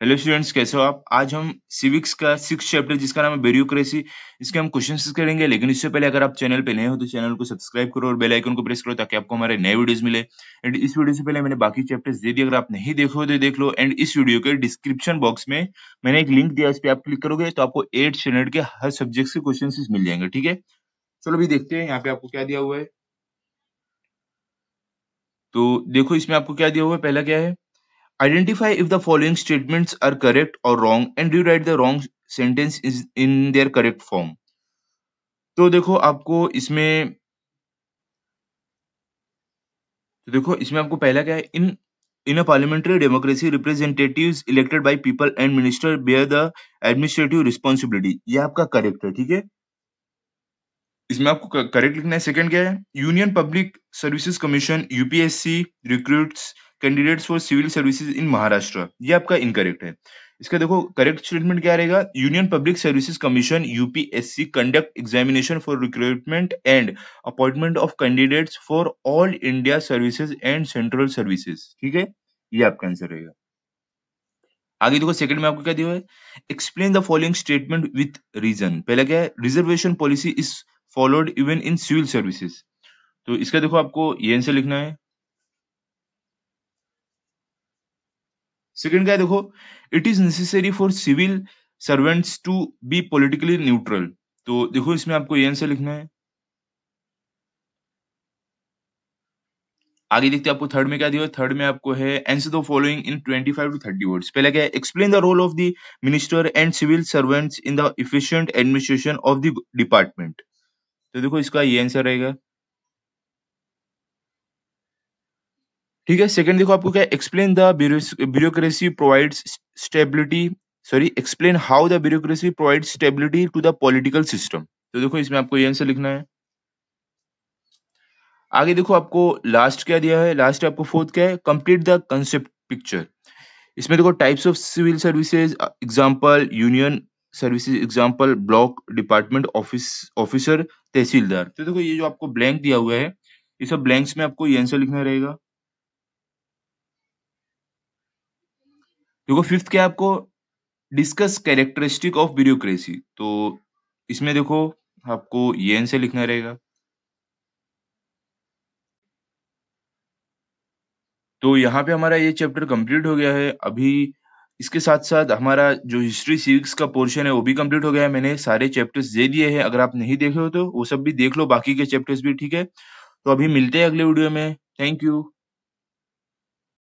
Hello students कैसे हो आप? आज हम सिविक्स का सिक्स चैप्टर जिसका नाम है ब्यूरोक्रेसी इसके हम क्वेश्चन करेंगे। लेकिन इससे पहले अगर आप चैनल पे नए हो तो चैनल को सब्सक्राइब करो और बेल आइकन को प्रेस करो ताकि आपको हमारे नए वीडियोस मिले। एंड इस वीडियो से पहले मैंने बाकी चैप्टर्स दे दिए। अगर आप नहीं देखो तो देख लो। एंड इस वीडियो के डिस्क्रिप्शन बॉक्स में मैंने एक लिंक दिया इस पर आप क्लिक करोगे तो आपको एट स्टैंडर्ड के हर सब्जेक्ट के क्वेश्चन मिल जाएँगे, ठीक है? चलो अभी देखते हैं यहाँ पे आपको क्या दिया हुआ है। तो देखो इसमें आपको क्या दिया हुआ है? पहला क्या है? Identify if the following statements are correct or wrong and rewrite the wrong sentence in their correct form. तो देखो आपको इसमें तो देखो इसमें आपको पहला क्या है? In in a parliamentary democracy representatives elected by people and minister bear the administrative responsibility ये आपका करेक्ट है, ठीक है? इसमें आपको करेक्ट लिखना है। सेकंड क्या है? Union public services commission UPSC recruits candidates for civil services in Maharashtra ये आपका इनकरेक्ट है। इसका देखो करेक्ट स्टेटमेंट क्या रहेगा? Union public services commission UPSC conduct examination for recruitment and appointment of candidates for all India services and central services ठीक है? ये आपका आंसर रहेगा। आगे देखो सेकंड में आपको क्या दिया है? Explain the following statement with reason पहला क्या है? Reservation policy is followed even in civil services तो इसका देखो, आपको ये आंसर लिखना है। सेकंड क्या है देखो it is necessary for civil servants to be politically neutral तो देखो इसमें आपको ये आंसर लिखना है। आगे देखते हैं आपको थर्ड में क्या दिया थर्ड में आपको है answer the following in 25 to 30 words पहला क्या है? Explain the role of the minister and civil servants in the efficient administration of the department तो देखो इसका ये आंसर रहेगा। ठीक है सेकंड देखो आपको क्या explain the bureaucracy provides stability sorry explain how the bureaucracy provide stability to the political system तो देखो, इसमें आपको ये आंसर लिखना है। आगे देखो, आपको लास्ट क्या दिया है? लास्ट आपको फोर्थ क्या है? कंप्लीट द कंसेप्ट पिक्चर इसमें देखो types of civil services example union services example block department office officer tehsildar. तो देखो, ये जो आपको ब्लैंक दिया हुआ है सब ब्लैंक्स में आपको ये आंसर लिखना रहेगा। देखो फिफ्थ क्या आपको डिस्कस कैरेक्टरिस्टिक ऑफ़ ब्यूरोक्रेसी तो इसमें देखो, आपको ये आंसर लिखना रहेगा। तो यहाँ पे हमारा ये चैप्टर कंप्लीट हो गया है। अभी इसके साथ साथ हमारा जो हिस्ट्री सिविक्स का पोर्शन है, वो भी कंप्लीट हो गया है। मैंने सारे चैप्टर्स दे दिए हैं। अगर आप नहीं देखे हो तो वो सब भी देख लो। बाकी के चैप्टर्स भी, ठीक है? तो अभी मिलते हैं अगले वीडियो में। Thank you